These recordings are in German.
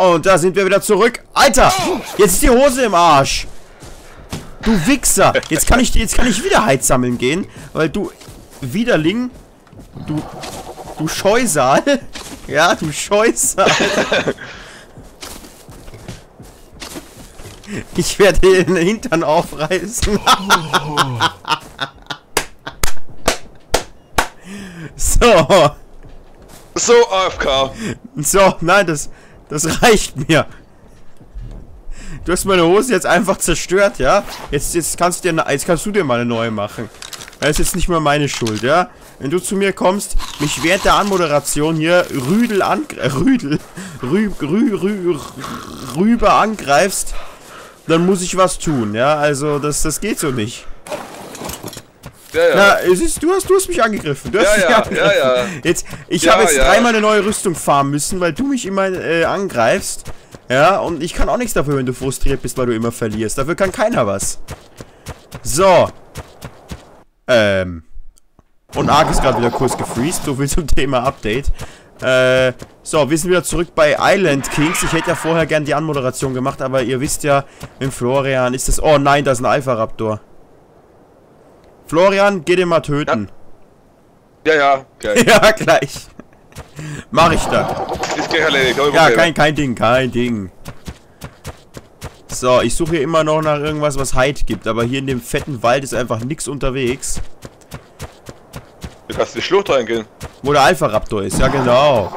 Und da sind wir wieder zurück. Alter, jetzt ist die Hose im Arsch. Du Wichser. Jetzt kann ich, jetzt kann ich wieder Heiz sammeln gehen, weil du Widerling, du, du Scheusal. Ja, du Scheusal. Ich werde den Hintern aufreißen. so. So, AFK. So, nein, das, das reicht mir. Du hast meine Hose jetzt einfach zerstört, ja? Jetzt, jetzt, kannst du dir, jetzt kannst du dir mal eine neue machen. Das ist jetzt nicht mehr meine Schuld, ja? Wenn du zu mir kommst, mich während der Anmoderation hier Rüdel an, äh, Rüdel, rü, rü, rü, rüber angreifst, dann muss ich was tun, ja? Also, das, das geht so nicht. Ja, ja. Na, es ist, du, hast, du hast mich angegriffen. Du hast Ja, mich ja, angegriffen. ja, ja. Jetzt, ich Ja, habe jetzt ja. dreimal eine neue Rüstung farmen müssen, weil du mich immer äh, angreifst. Ja, und ich kann auch nichts dafür, wenn du frustriert bist, weil du immer verlierst. Dafür kann keiner was. So. Ähm. Und Ark ist gerade wieder kurz gefreezed. So viel zum Thema Update. Äh, so, wir sind wieder zurück bei Island Kings. Ich hätte ja vorher gern die Anmoderation gemacht, aber ihr wisst ja, im Florian ist das... Oh nein, da ist ein Alpha-Raptor. Florian, geh den mal töten. Ja, ja, gleich. Ja, gleich. Mach ich dann. Ist gleich erledigt. Ja, kein, kein Ding, kein Ding. So, ich suche hier immer noch nach irgendwas, was Halt gibt. Aber hier in dem fetten Wald ist einfach nichts unterwegs. Du kannst in die Schlucht reingehen. Wo der Alpha-Raptor ist, ja genau.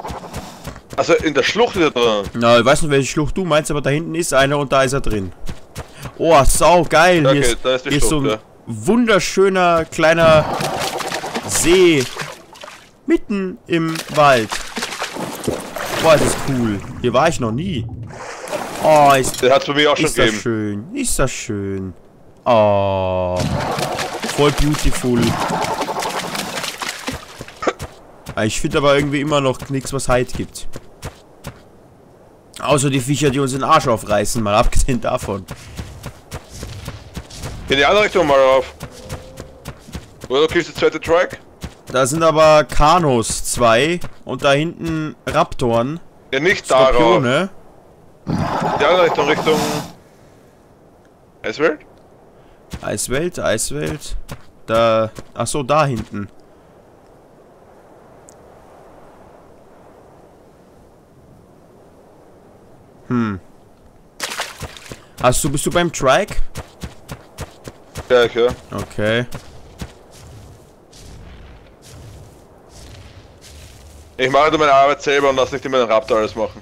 Also in der Schlucht ist er drin. Na, ich weiß nicht, welche Schlucht du meinst, aber da hinten ist einer und da ist er drin. Oh, sau geil. Okay, hier ist, da ist die hier ist so ein Schlucht, wunderschöner kleiner See mitten im Wald. Boah, das ist cool. Hier war ich noch nie. Oh, ist, Der hat es bei mir auch schon ist das gegeben. schön. Ist das schön. Oh. Voll beautiful. Ah, Ich finde aber irgendwie immer noch nichts, was Halt gibt. Außer die Viecher, die uns den Arsch aufreißen, mal abgesehen davon. In die andere Richtung mal auf. Oder du kriegst den zweiten Track. Da sind aber Kanos zwei und da hinten Raptoren, Ja, nicht darauf. Skorpione. Die andere Richtung, Richtung... Eiswelt? Eiswelt, Eiswelt. Da, ach so, da hinten. Hm. Hast du, bist du beim Trike? Ja, ich, ja. Okay. Ich mache nur meine Arbeit selber und lass nicht immer den Raptor alles machen.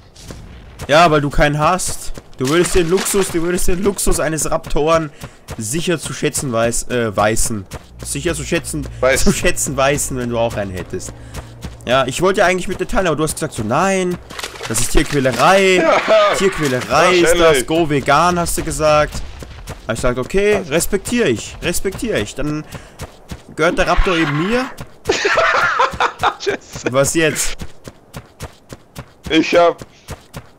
Ja, weil du keinen hast. Du würdest den Luxus, du würdest den Luxus eines Raptoren sicher zu schätzen weiß, äh, weißen. Sicher zu schätzen, Weiß. zu schätzen weißen, wenn du auch einen hättest. Ja, ich wollte ja eigentlich mit dir teilen, aber du hast gesagt so, nein, das ist Tierquälerei. Tierquälerei ist das, go vegan, hast du gesagt. Hab ich gesagt, okay, respektiere ich, respektiere ich. Dann gehört der Raptor eben mir. Was jetzt? Ich hab...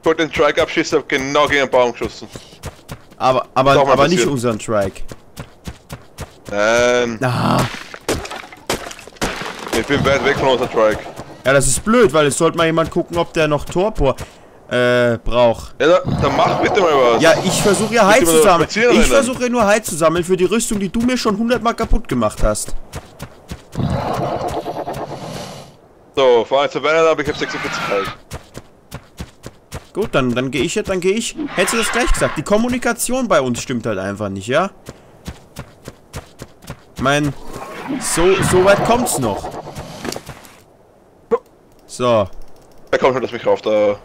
wollte den Track abschießen, hab genau gegen einen Baum geschossen. Aber, aber, aber nicht passiert. unseren Trike. Nein, Ah. ich bin weit weg von unserem Track. Ja, das ist blöd, weil es sollte mal jemand gucken, ob der noch Torpor äh, braucht. Ja, dann, mach bitte mal was. Ja, ich versuche ja Heiz zu sammeln. Ich versuche nur Heiz zu sammeln für die Rüstung, die du mir schon hundertmal kaputt gemacht hast. So, vor allem zu Weihnachten habe ich hab 46 Halt. Gut, dann, dann gehe ich jetzt, dann gehe ich. Hättest du das gleich gesagt? Die Kommunikation bei uns stimmt halt einfach nicht, ja? Mein, so, so weit kommt's noch. So, Da kommt schon, lass mich rauf, da.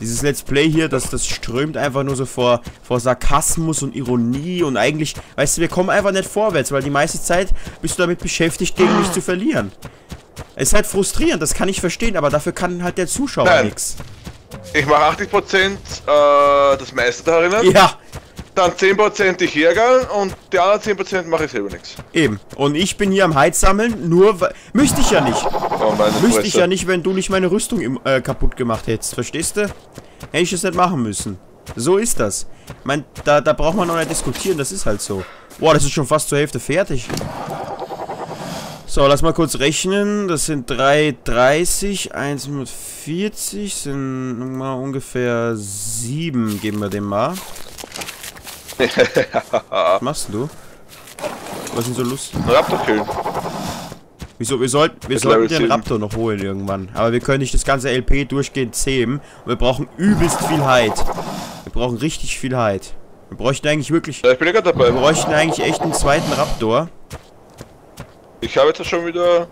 Dieses Let's Play hier, das, das strömt einfach nur so vor, vor Sarkasmus und Ironie und eigentlich, weißt du, wir kommen einfach nicht vorwärts, weil die meiste Zeit bist du damit beschäftigt, gegen mich zu verlieren. Es ist halt frustrierend, das kann ich verstehen, aber dafür kann halt der Zuschauer nichts. Ich mache 80% äh, das meiste da drinnen, Ja, dann 10% die Hergern und die anderen 10% mache ich selber nichts. eben. Und ich bin hier am Heiz sammeln, nur weil... Müsste ich ja nicht. Oh meine Müsste ich ja nicht, wenn du nicht meine Rüstung im, äh, kaputt gemacht hättest. Verstehst du? Hätte ich das nicht machen müssen. So ist das. Ich mein, da, da braucht man noch nicht diskutieren, das ist halt so. Boah, das ist schon fast zur Hälfte fertig. So, lass mal kurz rechnen. Das sind 3,30, 140 sind mal ungefähr 7. Geben wir dem mal. Was machst du? Was ist denn so lustig? Raptor killen. Wieso? Wir, sollten, wir sollten den 7. Raptor noch holen irgendwann. Aber wir können nicht das ganze LP durchgehend zähmen. Und wir brauchen übelst viel Hyde. Wir brauchen richtig viel Hyde. Wir bräuchten eigentlich wirklich... Ja, ich bin ja gerade Wir dabei. bräuchten eigentlich echt einen zweiten Raptor. Ich habe jetzt schon wieder.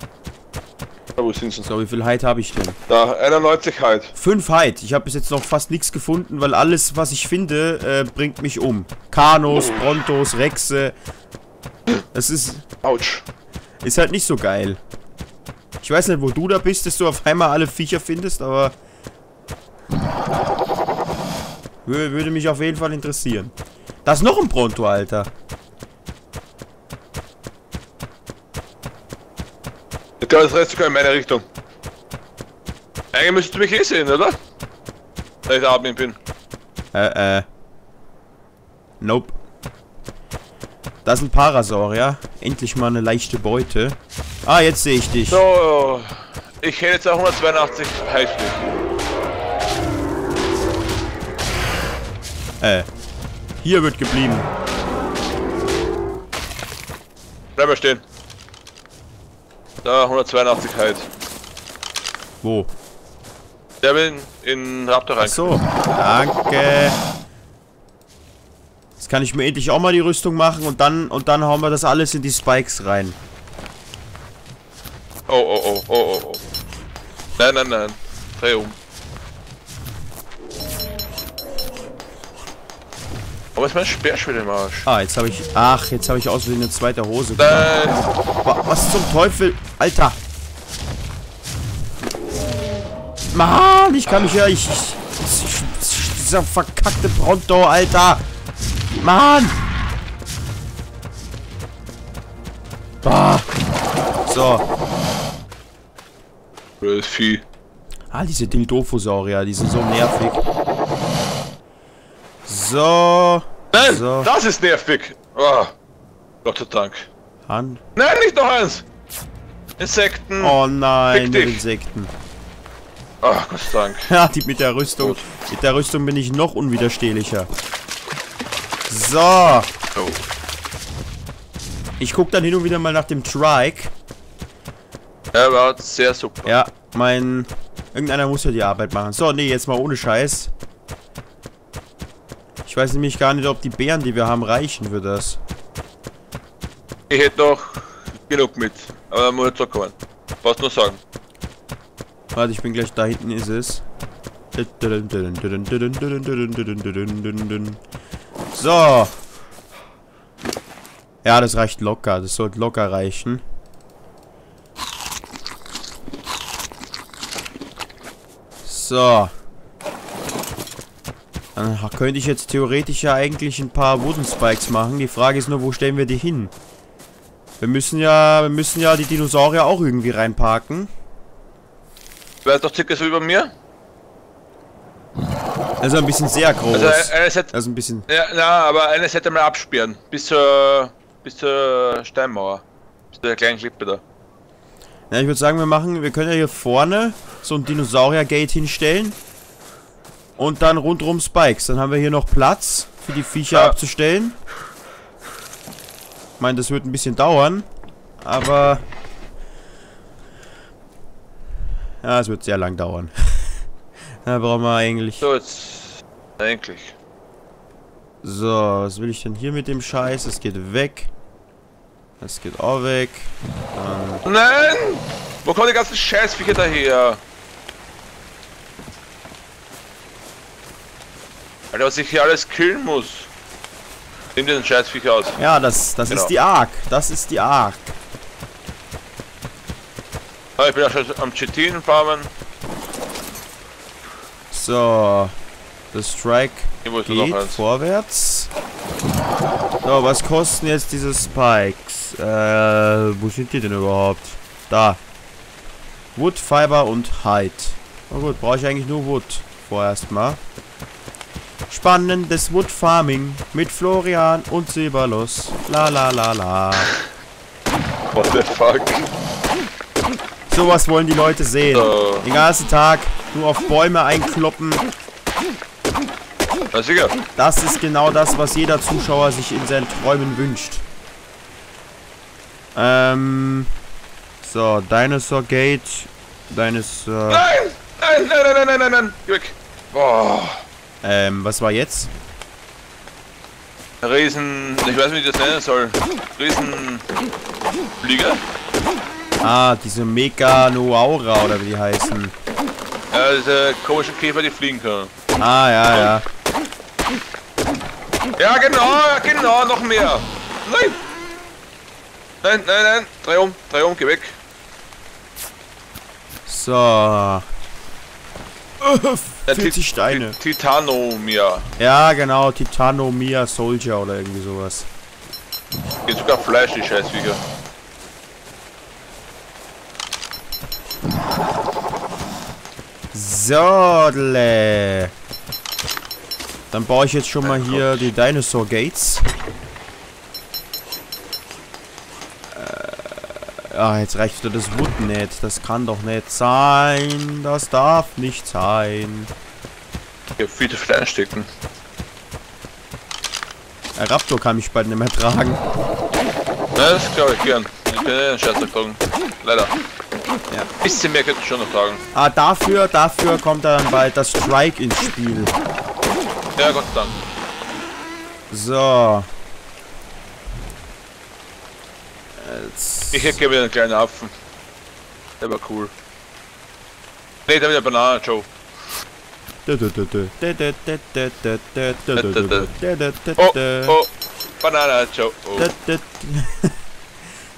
Wo sind sie? So, wie viel Hyde habe ich denn? Da, 91 halt. 5 Hyde. Ich habe bis jetzt noch fast nichts gefunden, weil alles, was ich finde, äh, bringt mich um. Kanos, Brontos, Rexe. Das ist, Autsch. ist halt nicht so geil. Ich weiß nicht, wo du da bist, dass du auf einmal alle Viecher findest, aber... Wür- Würde mich auf jeden Fall interessieren. Da ist noch ein Bronto, Alter. Ich glaube, das reißt sogar in meine Richtung. Eigentlich müsstest du mich eh sehen, oder? Da ich Admin bin. Äh, äh. Nope. Das ist ein Parasaurier. Endlich mal eine leichte Beute. Ah, jetzt sehe ich dich. So, ich hätte jetzt auch 182 Heilstück. Äh. Hier wird geblieben. Bleib mal stehen. Da, 182 Heil. Wo? Der will in Raptor rein. Ach so. Danke. Jetzt kann ich mir endlich auch mal die Rüstung machen und dann und dann hauen wir das alles in die Spikes rein. Oh, oh, oh, oh, oh, oh. Nein, nein, nein. Dreh um. Aber ist mein Speer schon im Arsch? Ah, jetzt habe ich. Ach, jetzt habe ich aus Versehen eine zweite Hose. Nein! Wa- Was zum Teufel? Alter! Mann, ich kann mich ja. Ich, ich, ich, dieser verkackte Pronto, Alter! Mann! Ah. So. Blödes Vieh. Ah, diese Dildophosaurier, die sind so nervig. So. Nein! So. Das ist nervig! Oh, Gott sei Dank. Hand. Nein, nicht noch eins! Insekten! Oh, nein. Insekten. Gott sei Dank. Ja, die mit der Rüstung. Mit der Rüstung bin ich noch unwiderstehlicher. So. Oh. Ich guck dann hin und wieder mal nach dem Trike. Er war sehr super. Ja, mein... Irgendeiner muss ja die Arbeit machen. So, nee, jetzt mal ohne Scheiß. Ich weiß nämlich gar nicht, ob die Beeren, die wir haben, reichen für das. Ich hätte noch genug mit. Aber dann muss ich zurückkommen. Was nur sagen. Warte, ich bin gleich da hinten ist es. So. Ja, das reicht locker. Das sollte locker reichen. So. Dann könnte ich jetzt theoretisch ja eigentlich ein paar Wooden Spikes machen. Die Frage ist nur, wo stellen wir die hin? Wir müssen ja, wir müssen ja die Dinosaurier auch irgendwie reinparken. Wäre doch circa so bei mir. Also ein bisschen sehr groß. Also hätte. Also ein bisschen. Ja, na, aber eines hätte mal absperren. Bis zur. bis zur Steinmauer. Bis zu der kleinen Klippe da. Ja, ich würde sagen, wir machen, wir können ja hier vorne so ein Dinosaurier-Gate hinstellen. Und dann rundrum Spikes. Dann haben wir hier noch Platz für die Viecher Ja. abzustellen. Ich meine, das wird ein bisschen dauern. Aber... Ja, es wird sehr lang dauern. da brauchen wir eigentlich... So, jetzt. Eigentlich. So, was will ich denn hier mit dem Scheiß? Das geht weg. Das geht auch weg. Nein! Wo kommen die ganzen Scheißviecher daher? Alter, was ich hier alles killen muss. Nimm den Scheißviecher aus. Ja, das, das Genau. ist die Ark. Das ist die Ark. Ah, ich bin auch schon am Chitin farmen. So. Das Strike geht vorwärts. So, was kosten jetzt diese Spikes? Äh, wo sind die denn überhaupt? Da. Wood, Fiber und Hide. Na gut, brauche ich eigentlich nur Wood. Vorerst mal. Spannendes Wood Farming mit Florian und Silberlos. La la la la. What the fuck? Sowas wollen die Leute sehen. So. Den ganzen Tag nur auf Bäume einkloppen. Das ist genau das, was jeder Zuschauer sich in seinen Träumen wünscht. Ähm. So, Dinosaur Gate. Dinosaur. Nein! Nein, nein, nein, nein, nein, nein, nein. Geh weg. Boah. Ähm, was war jetzt? Riesen. Ich weiß nicht, wie ich das nennen soll. Riesenflieger? Ah, diese Meganoaura oder wie die heißen. Ja, diese komischen Käfer, die fliegen können. Ah, ja, ja. Ja, genau, ja, genau, noch mehr. Nein! Nein, nein, nein. Dreh um, dreh um, geh weg. So. Äh, Ja, 40 Ti- Steine. Ti- Titanomia. Ja, genau, Titanomia Soldier oder irgendwie sowas. Geht sogar Fleisch, die Scheißviecher. Sodle. Dann baue ich jetzt schon mal hier die Dinosaur Gates. Ah, jetzt reicht das Wood nicht. Das kann doch nicht sein. Das darf nicht sein. Ich hab viele Fleischstücken. Ein Raptor kann mich bald nicht mehr tragen. Na, das glaube ich gern. Ich kann den Scherz tragen. Leider. Ja. Bisschen mehr könnte ich schon noch tragen. Ah, dafür, dafür kommt dann bald das Strike ins Spiel. Ja, Gott sei Dank. So. Jetzt. Ich hätte gerne einen kleinen Affen. Der war cool. Ne, der wieder Banane, Joe. Oh, oh. Banane, Joe. Oh.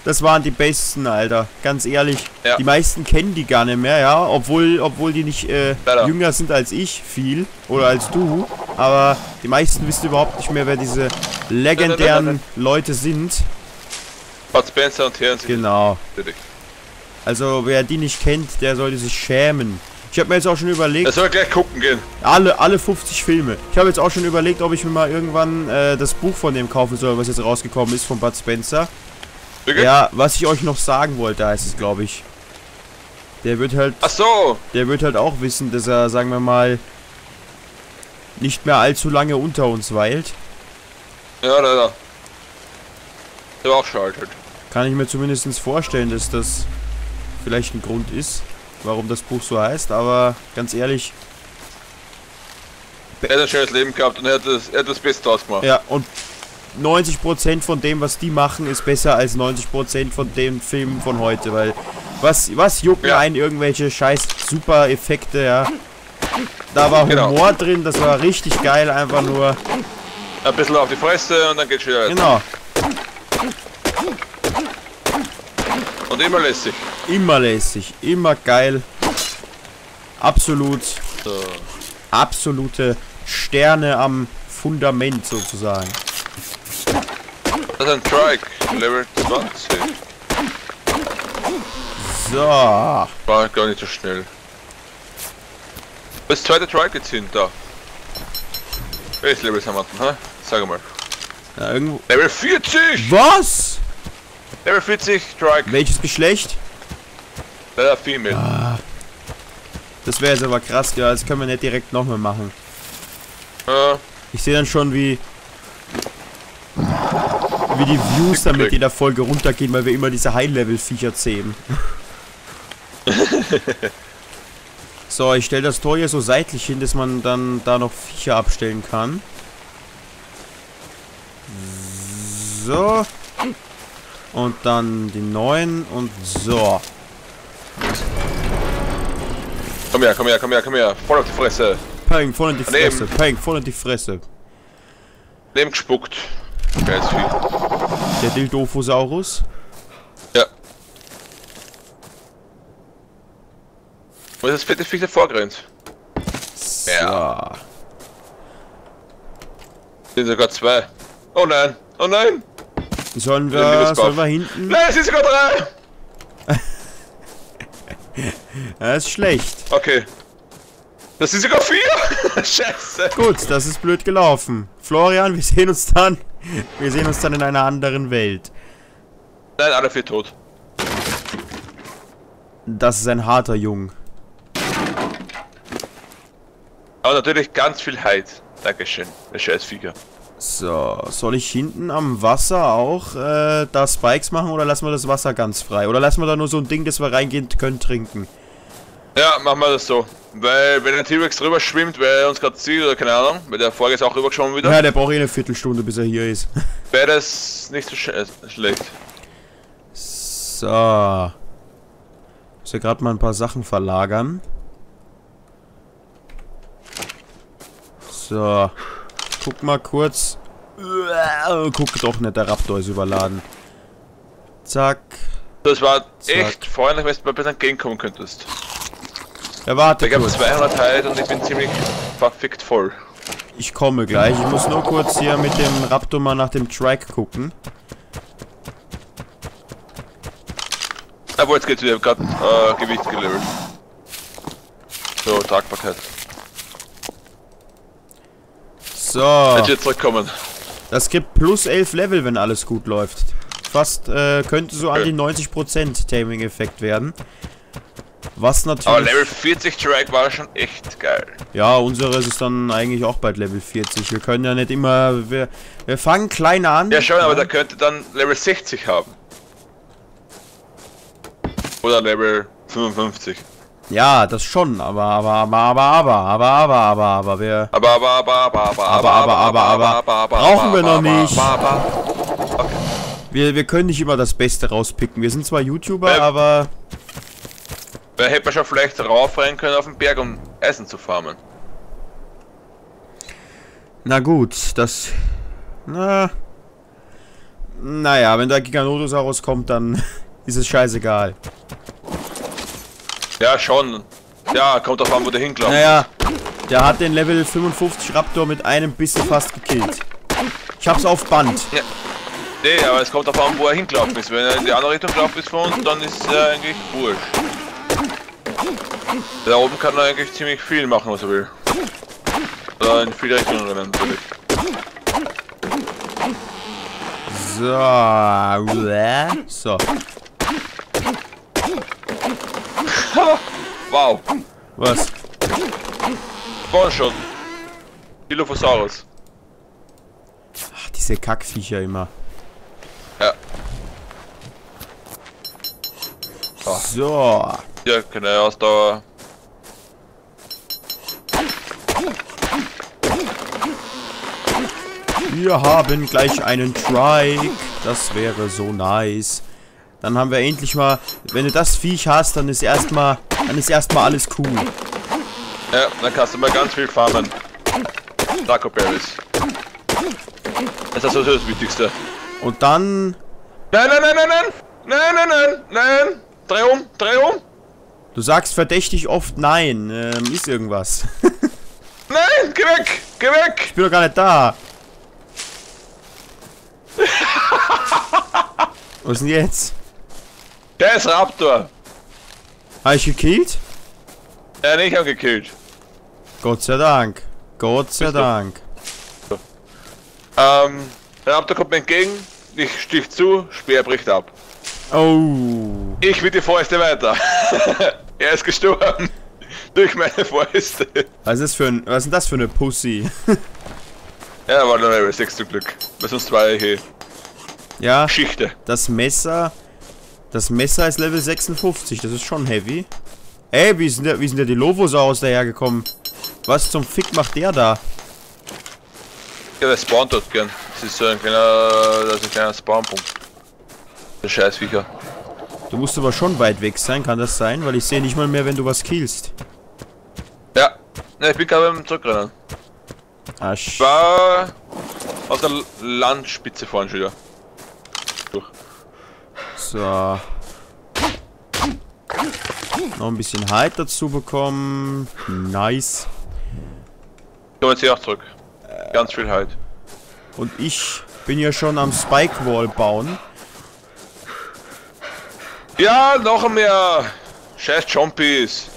Das waren die besten, Alter. Ganz ehrlich. Ja. Die meisten kennen die gar nicht mehr, ja. Obwohl, obwohl die nicht äh, jünger sind als ich, viel. Oder als du. Aber die meisten wissen überhaupt nicht mehr, wer diese legendären Leute sind. Bud Spencer und sind Genau. Also, wer die nicht kennt, der sollte sich schämen. Ich habe mir jetzt auch schon überlegt, Er soll gleich gucken gehen. alle, alle 50 Filme. Ich habe jetzt auch schon überlegt, ob ich mir mal irgendwann äh, das Buch von dem kaufen soll, was jetzt rausgekommen ist, von Bud Spencer. Wirklich? Ja, was ich euch noch sagen wollte, heißt es, glaube ich. Der wird halt, Ach so. der wird halt auch wissen, dass er, sagen wir mal, nicht mehr allzu lange unter uns weilt. Ja, leider. Der war auch schaltet. Kann ich mir zumindest vorstellen, dass das vielleicht ein Grund ist, warum das Buch so heißt. Aber ganz ehrlich, Er hat ein schönes Leben gehabt und er hat das, er hat das Beste draus gemacht. ja, und 90% von dem, was die machen, ist besser als 90% von den Filmen von heute, weil was, was jucken Ja. einen irgendwelche scheiß super Effekte, ja. Da war Genau. Humor drin, das war richtig geil, einfach nur. Ein bisschen auf die Fresse und dann geht's wieder weiter. Genau, Und immer lässig. immer lässig, immer geil. Absolut, So. absolute Sterne am Fundament sozusagen. Das ist ein Trike. Level 20. So, War gar nicht so schnell. Das zweite Trike jetzt hin, da. Welches Level haben wir denn, hä? Sag mal. ja, irgendwo. Level 40! Was? Level 40 Trike. Welches Geschlecht? Leider Female. Das wäre jetzt aber krass, ja, das können wir nicht direkt nochmal machen. Ja. Ich sehe dann schon, wie wie die Views dann mit jeder Folge runtergehen, weil wir immer diese High-Level-Viecher zähmen. so, ich stelle das Tor hier so seitlich hin, dass man dann da noch Viecher abstellen kann. So. Und dann die neuen und so. Komm her, komm her, komm her, komm her. Voll auf die Fresse. Peng, voll in die Daneben. Fresse. Peng, voll in die Fresse. Neben gespuckt. Geiles Vieh. Der Dildofosaurus. Ja. Wo ist das fette Viech davor gerannt? So. Ja. Sind sogar zwei. Oh nein, oh nein! Sollen wir, sollen wir hinten? Nein, es sind sogar drei! Das ist schlecht. Okay. Das sind sogar vier! Scheiße! Gut, das ist blöd gelaufen. Florian, wir sehen uns dann. Wir sehen uns dann in einer anderen Welt. Nein, alle vier tot. Das ist ein harter Jung. Aber natürlich ganz viel Heid. Dankeschön, der Scheißviecher. So, soll ich hinten am Wasser auch äh, da Spikes machen oder lassen wir das Wasser ganz frei? Oder lassen wir da nur so ein Ding, dass wir reingehen können, trinken? Ja, machen wir das so. Weil, wenn der T-Rex drüber schwimmt, weil er uns gerade sieht, oder keine Ahnung, weil der Vorige ist auch rübergeschwommen wieder, Ja, der braucht eh eine Viertelstunde, bis er hier ist. wäre das nicht so sch äh, schlecht. So. Ich muss ja gerade mal ein paar Sachen verlagern. So. Guck mal kurz. Guck doch nicht, der Raptor ist überladen. Zack. Das war Zack. echt freundlich, wenn du ein bisschen entgegenkommen könntest. Ja, warte Ich habe kurz. 200 Heid und ich bin ziemlich verfickt voll. Ich komme gleich. Ich muss nur kurz hier mit dem Raptor mal nach dem Trike gucken. Aber jetzt geht's wieder, gerade äh, Gewicht gelevelt. So, Tragbarkeit. So. Jetzt wird zurückkommen. Das gibt plus 11 Level, wenn alles gut läuft. Fast äh, könnte so an die 90% Taming-Effekt werden. Was natürlich... Aber Level 40 Track war schon echt geil. Ja, unseres ist dann eigentlich auch bald Level 40. Wir können ja nicht immer... Wir, wir fangen klein an. Ja schon, aber der könnte dann Level 60 haben. Oder Level 55. Ja, das schon, aber, aber, aber, aber, aber, aber, aber, aber, aber, wir... Aber, aber, aber, aber, aber, Aber, aber, aber, aber, aber, brauchen wir noch nicht. Wir, wir können nicht immer das Beste rauspicken. Wir sind zwar YouTuber, Ähm. aber... Wer hätte man schon vielleicht raufrennen können auf den Berg, um Eisen zu farmen? Na gut, das... Na... Naja, wenn der Giganotosaurus kommt, dann ist es scheißegal. Ja, schon. Ja, kommt drauf an, wo der hinklappt. Naja, der hat den Level 55 Raptor mit einem Bissen fast gekillt. Ich hab's auf Band. Ja. Nee, aber es kommt darauf an, wo er hingelaufen ist. Wenn er in die andere Richtung gelaufen ist von uns, dann ist er eigentlich wurscht. Da oben kann er eigentlich ziemlich viel machen, was er will. Oder in viele Richtungen rennen, natürlich. So. So. Wow, Was? One-Shot. Dilophosaurus. Ach, diese Kackviecher immer. Ja. So. Ja, keine Ausdauer. Wir haben gleich einen Trike. Das wäre so nice. Dann haben wir endlich mal, wenn du das Viech hast, dann ist erstmal, dann ist erstmal alles cool. Ja, dann kannst du mal ganz viel farmen. Taco Berries. Das ist also das Wichtigste. Und dann, Nein, nein, nein, nein, nein! Nein, nein, nein, nein! Dreh um, dreh um! du sagst verdächtig oft nein. Ähm, ist irgendwas. Nein, geh weg! Geh weg! ich bin doch gar nicht da. Was ist denn jetzt? Der ist Raptor! Habe ich gekillt? Er nicht angekillt. Gott sei Dank. Gott sei Bist? Dank. Ähm, der Raptor kommt mir entgegen, ich stich zu, Speer bricht ab. Oh. Ich will die Fäuste weiter. er ist gestorben. Durch meine Fäuste. Was ist, das für ein, was ist denn das für eine Pussy? Ja, war nur Level 6 zum Glück. Sonst war ich hier ja, Geschichte. das Messer. Das Messer ist Level 56. Das ist schon heavy. Ey, wie ist denn der, wie denn der Dilophosaurus dahergekommen? Was zum Fick macht der da? Ja, der spawnt dort gern. Das ist so ein kleiner, das ist ein kleiner Spawnpunkt. Der Scheißviecher. Du musst aber schon weit weg sein, kann das sein? Weil ich sehe nicht mal mehr, wenn du was killst. Ja, ne, ich bin gerade beim Zurückrennen. Ah, sch War auf der Landspitze vorhin schon wieder. So. Noch ein bisschen Halt dazu bekommen. Nice. Ich komme jetzt hier auch zurück. Ganz viel halt. Und ich bin ja schon am Spike Wall bauen. Ja, noch mehr! Scheiß Jompies!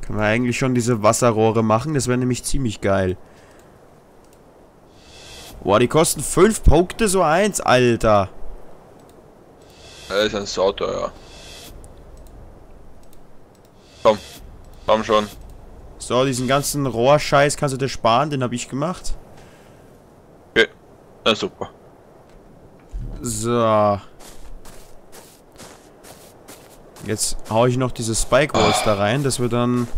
Können wir eigentlich schon diese Wasserrohre machen? Das wäre nämlich ziemlich geil. Boah, die kosten 5 Punkte so eins, Alter. Er ist ein Sauteuer. Komm. Komm schon. So, diesen ganzen Rohrscheiß kannst du dir sparen, den habe ich gemacht. Okay. Na super. So. Jetzt hau ich noch diese Spike Walls da rein, dass wir dann...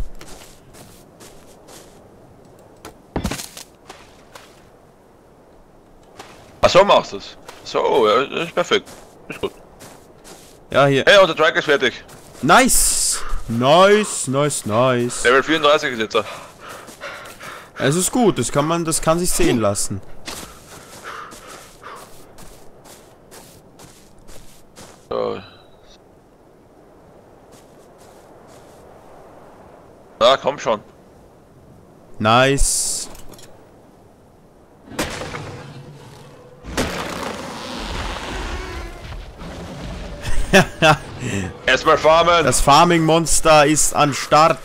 Ach so machst du es. So, ja, das ist perfekt. Ist gut. Ja, hier. Hey, unser Track ist fertig. Nice! Nice, nice, nice. Level 34 ist jetzt. er. Es ist gut, das kann man, das kann sich sehen lassen. So. Na, komm schon. Nice. Erstmal farmen. Das Farming-Monster ist an Start.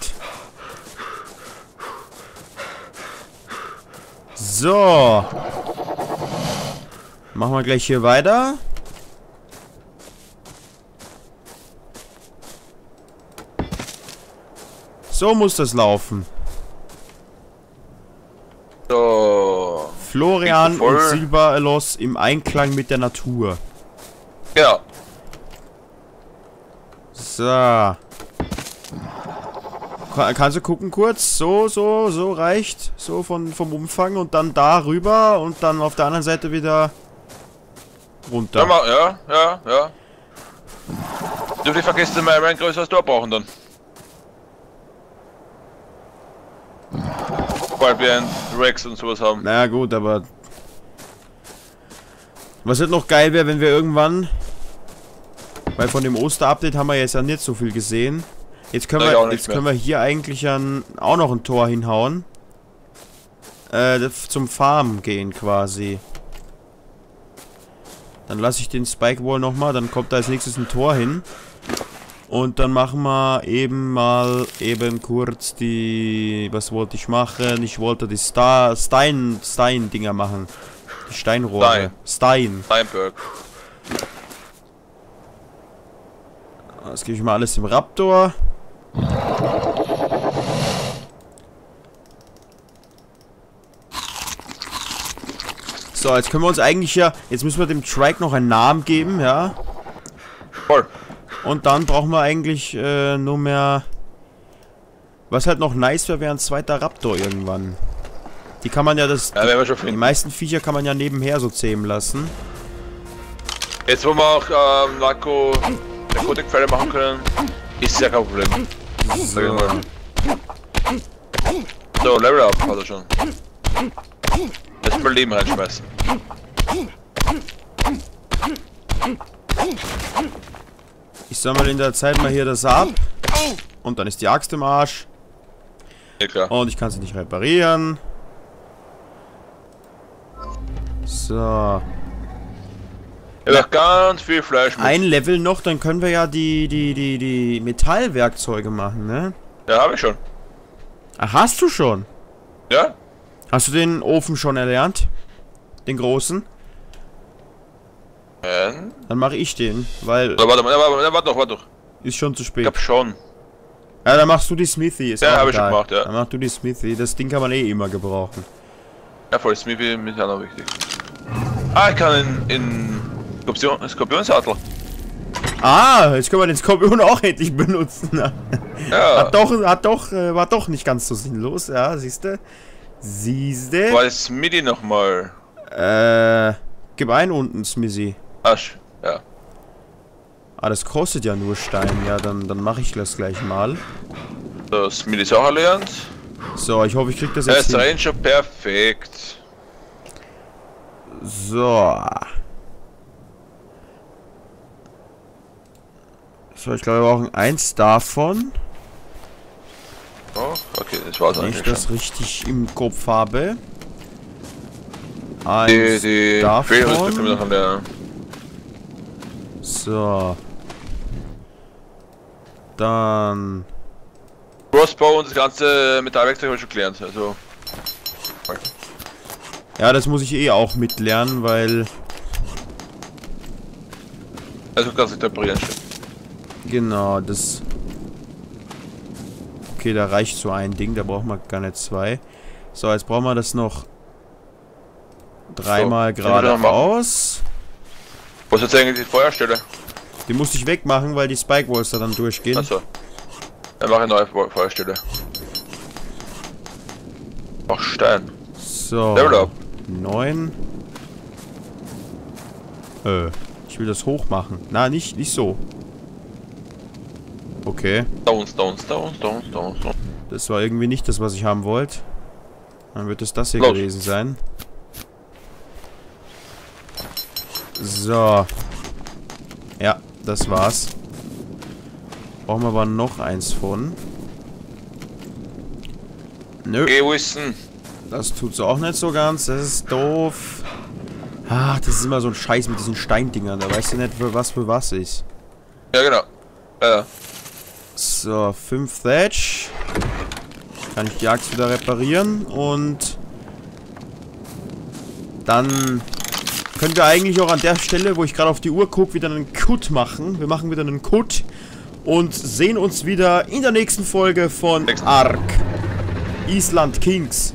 So. Machen wir gleich hier weiter. So muss das laufen. So. Florian und Silberelos im Einklang mit der Natur. Ja. So. Ka- Kannst du gucken kurz? So, so, so reicht. So von, vom Umfang und dann da rüber und dann auf der anderen Seite wieder runter. Ja, ja, ja, ja. Du nicht vergessen, mal ein größeres Tor brauchen dann. Weil wir ein Rex und sowas haben. Naja gut, aber... Was halt noch geil wäre, wenn wir irgendwann... Weil von dem Oster-Update haben wir jetzt ja nicht so viel gesehen. Jetzt können, wir, jetzt mehr. können wir hier eigentlich an, auch noch ein Tor hinhauen. Äh, zum Farmen gehen quasi. Dann lasse ich den Spike Wall nochmal, dann kommt da als nächstes ein Tor hin. Und dann machen wir eben mal eben kurz die... Was wollte ich machen? Ich wollte die Star, Stein, Stein-Dinger machen. Die Steinrohre. Stein. Steinberg. Das gebe ich mal alles im Raptor. So, jetzt können wir uns eigentlich ja... Jetzt müssen wir dem Trike noch einen Namen geben, ja. Voll. Und dann brauchen wir eigentlich äh, nur mehr... Was halt noch nice wäre, wäre ein zweiter Raptor irgendwann. Die kann man ja das... Ja, Die finden. meisten Viecher kann man ja nebenher so zähmen lassen. Jetzt, wo wir auch ähm, Narco Narkotikfälle machen können, ist ja kein Problem. So, Level Up hat er schon. Jetzt mal Leben reinschmeißen. Ich sammle in der Zeit mal hier das ab. Und dann ist die Axt im Arsch. Ja klar. Und ich kann sie nicht reparieren. So. Ich hab ganz viel Fleisch mit. Ein Level noch, dann können wir ja die, die, die, die Metallwerkzeuge machen, ne? Ja, habe ich schon. Ach, hast du schon? Ja? Hast du den Ofen schon erlernt? Den großen? Ähm, Dann mache ich den, weil so, warte mal, ja, warte, ja, warte doch, warte doch. ist schon zu Ich spät. glaub schon. Ja, dann machst du die Smithy. Ist Ja, auch hab ich schon gemacht, ja. Dann mach du die Smithy. Das Ding kann man eh immer gebrauchen. Ja, voll, ist wie mit auch noch wichtig. Ah, ich kann in, in Skorpion, Skorpionsattel. Ah, jetzt können wir den Skorpion auch endlich benutzen. Ja, Hat doch, hat doch, äh, war doch nicht ganz so sinnlos, ja, siehste. Siehste. war das Midi nochmal? Äh, gib ein unten, Smithy. Asch, ja. Ah, das kostet ja nur Stein. Ja, dann, dann mache ich das gleich mal. So, Smidi ist auch erlernt. So, ich hoffe, ich krieg das Er jetzt ist hin. rein schon perfekt. So. So, ich glaube, wir brauchen eins davon. Oh, okay, das war's Wenn ich das schon. richtig im Kopf habe. Die, Eins die davon. Noch an der... So. Dann. Crossbow und das ganze Metallwerkzeug habe ich schon gelernt, also... Ja, das muss ich eh auch mitlernen, weil. Also kannst du reparieren, stimmt. Genau, das. Okay, da reicht so ein Ding, da braucht man gar nicht zwei. So, jetzt brauchen wir das noch dreimal So, wir geradeaus. Was ist jetzt eigentlich die Feuerstelle? Die musste ich wegmachen, weil die Spike Walls da dann durchgehen. Achso. Dann mache ich eine neue Fe- Feuerstelle. Ach, Stein. So. Level up. 9. Äh, ich will das hoch machen. Na, nicht, nicht so. Okay. Stones, Stones, Stones, Stones, Stones, Stones. Das war irgendwie nicht das, was ich haben wollte. Dann wird es das hier Los. gewesen sein. So. Ja, das war's. Brauchen wir aber noch eins von. Nö, Geh wissen. das tut's auch nicht so ganz. Das ist doof. Ach, das ist immer so ein Scheiß mit diesen Steindingern. Da weißt du nicht, für was für was ist. Ja, genau. Ja, So, 5 Thatch. Kann ich die Axt wieder reparieren und dann können wir eigentlich auch an der Stelle, wo ich gerade auf die Uhr gucke, wieder einen Cut machen. Wir machen wieder einen Cut und sehen uns wieder in der nächsten Folge von. Ark Island Kings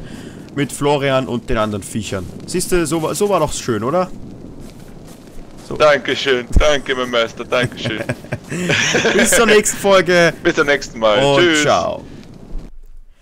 mit Florian und den anderen Viechern. Siehst du, so, war- so war doch schön, oder? Dankeschön. Danke, mein Meister. Dankeschön. Bis zur nächsten Folge Bis zum nächsten Mal. und Tschüss. ciao.